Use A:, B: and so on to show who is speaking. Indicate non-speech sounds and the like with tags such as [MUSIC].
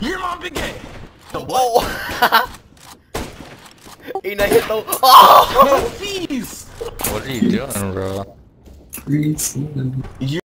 A: You're my big gay.
B: Oh! [LAUGHS] Ain't I hit though. Oh! oh!
A: Please.
C: What are you doing, bro?
A: You